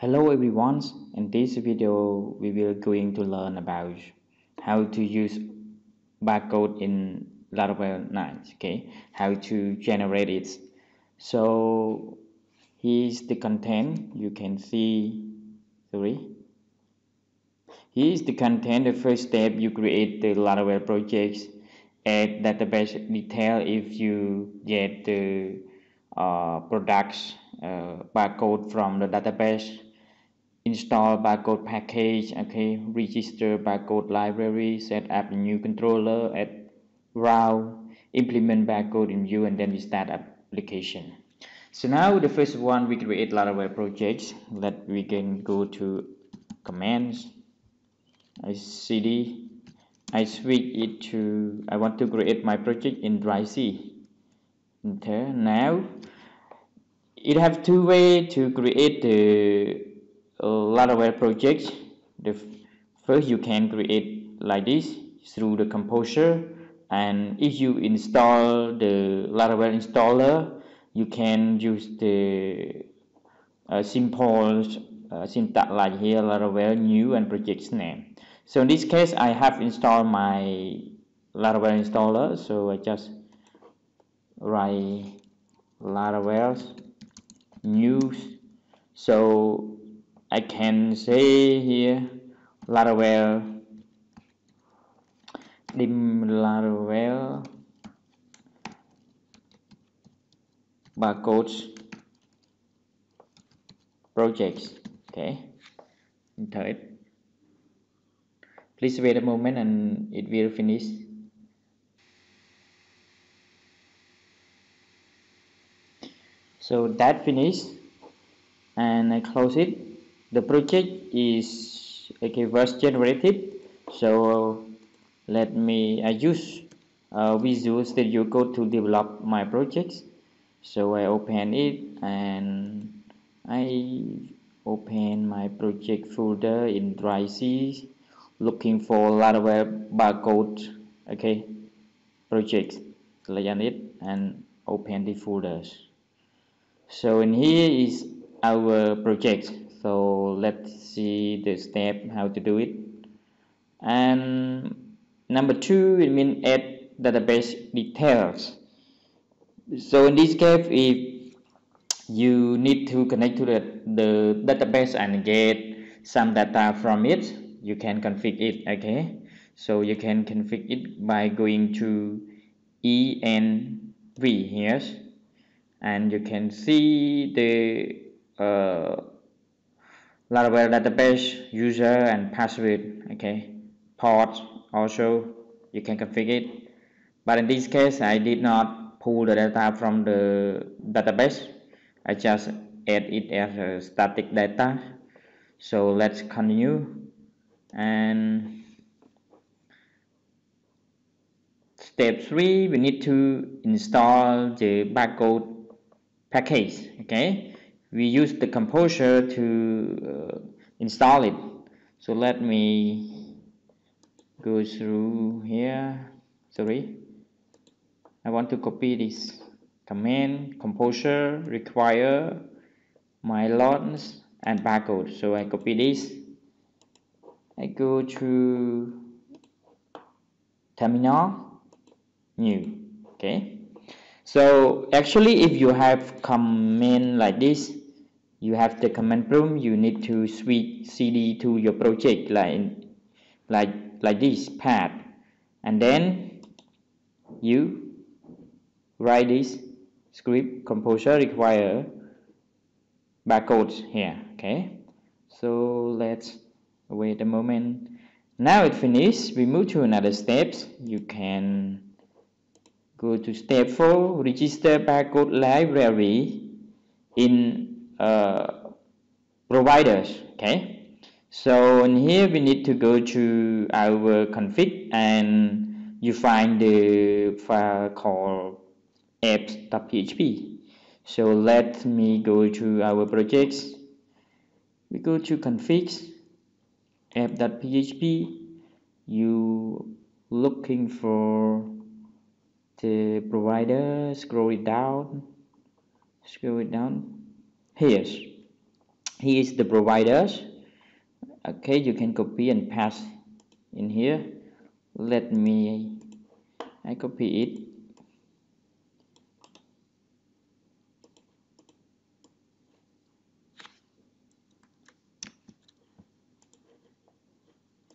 Hello everyone, in this video we will going to learn about how to use barcode in Laravel 9, okay, how to generate it. So here's the content, you can see, sorry, here's the content, the first step. You create the Laravel projects, add database detail if you get the uh, products uh, barcode from the database install barcode package okay register barcode library set up a new controller add route implement barcode in view and then we start application. So now the first one we create Laravel projects. That we can go to commands. I cd. I switch it to I want to create my project in dry C. Okay now it have two way to create the Laravel projects. The first you can create like this through the composer and if you install the Laravel installer you can use the uh, simple uh, syntax like here Laravel new and project's name. So in this case I have installed my Laravel installer. So I just write Laravel news. So I can say here Laravel. Dim Laravel. Barcodes. Projects. Okay. Enter it. Please wait a moment and it will finish. So that finished. And I close it the project is was generated so let me I use uh, Visual Studio Code to develop my projects. So I open it and I open my project folder in dry C looking for Laravel barcode okay project click on it and open the folders. So in here is our project so let's see the step how to do it. And number two it means add database details. So in this case if you need to connect to the, the database and get some data from it you can configure it okay? So you can configure it by going to env here and you can see the uh, Laravel database user and password okay? Port also you can configure it. But in this case I did not pull the data from the database. I just add it as a static data. So let's continue. And step 3 we need to install the barcode package okay we use the composer to uh, install it. So let me go through here. Sorry. I want to copy this command composer require my lots and barcode. So I copy this. I go to terminal new. Okay. So actually if you have command like this you have the command prompt. You need to switch cd to your project like like like this path. And then you write this script composer require barcodes here okay? So let's wait a moment. Now it finished we move to another steps. You can go to step 4 register barcode library in uh, providers okay? So in here we need to go to our config and you find the file called apps.php so let me go to our projects. We go to config app.php you looking for the provider scroll it down scroll it down here here is the providers okay you can copy and paste in here. Let me I copy it.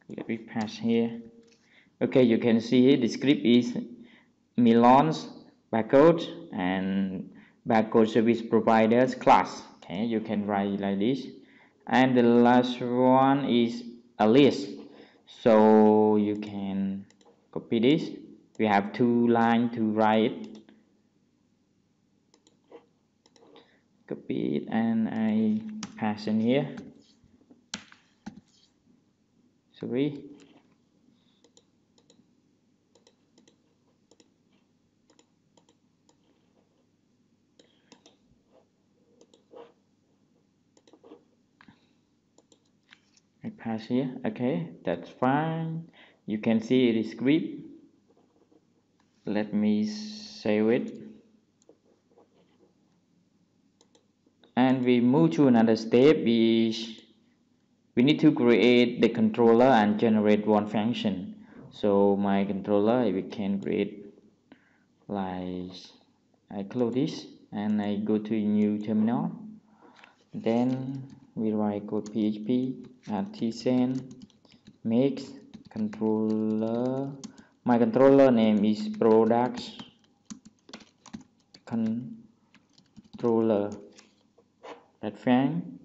Let me pass here. Okay you can see the script is Milan's barcode and barcode service providers class okay you can write like this. And the last one is a list. So you can copy this. We have two lines to write. Copy it and I pass in here. Sorry Pass here. Okay that's fine. You can see it is script. Let me save it. And we move to another step is we need to create the controller and generate one function. So my controller we can create like I close this and I go to new terminal. Then we write code php artisan makes controller. My controller name is products controller. That's fine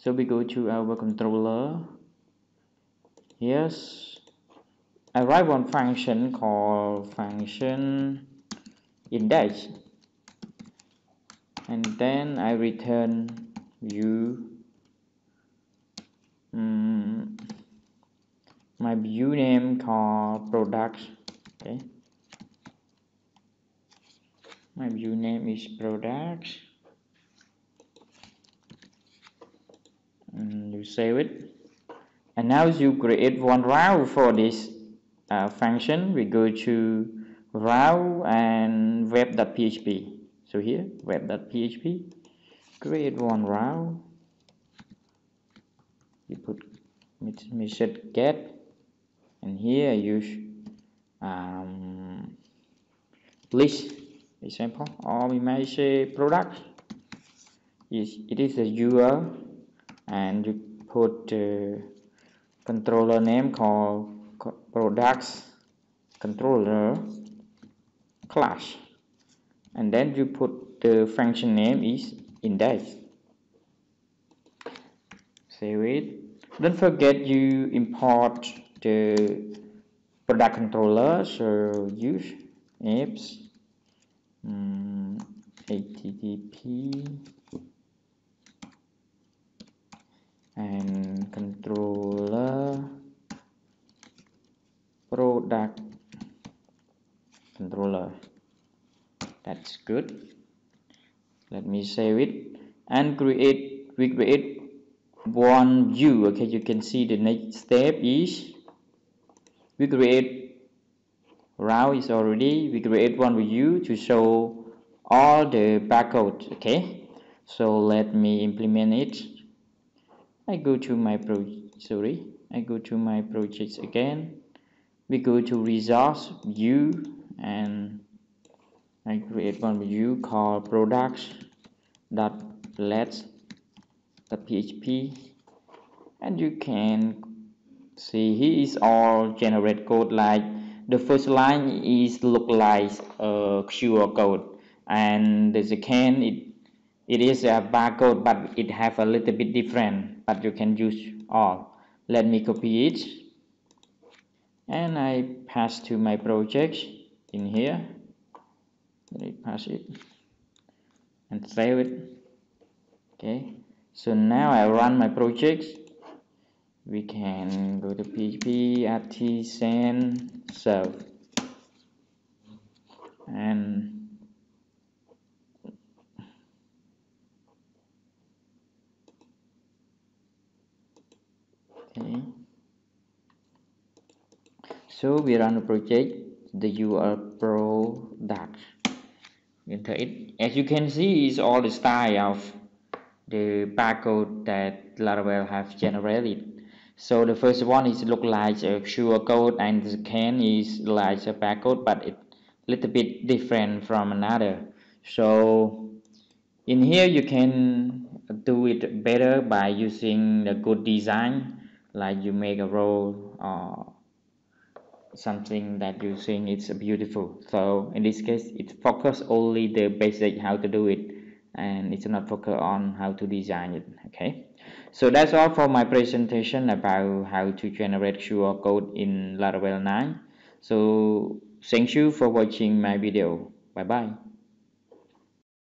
so we go to our controller. Yes. I write one function called function index and then I return view um, my view name called products okay? My view name is products and you save it. And now you create one route for this uh, function. We go to route and web.php so here web.php create one route you put message get and here I use um, list example may say product it is a URL and you put the controller name called products controller class. And then you put the function name is index. Save it. Don't forget you import the product controller so use apps um, http and controller product controller. That's good. Let me save it and create we create one view. Okay you can see the next step is we create route is already we create one view to show all the barcode okay? So let me implement it. I go to my project sorry I go to my projects again. We go to resource view and I create one view called products dot let's the php and you can see here is all generate code like the first line is look like a QR code and the second it it is a barcode but it have a little bit different but you can use all. Let me copy it and I pass to my project in here. Let me pass it and save it. Okay so now I run my project we can go to php artisan serve and okay. So we run a project the URL product. Enter it. As you can see is all the style of the barcode that Laravel have generated. So the first one is look like a QR code and the second is like a barcode but it little bit different from another. So in here you can do it better by using the good design like you make a row or something that you think it's beautiful so in this case it focus only the basic how to do it and it's not focus on how to design it okay so that's all for my presentation about how to generate QR code in Laravel 9 so thank you for watching my video. Bye bye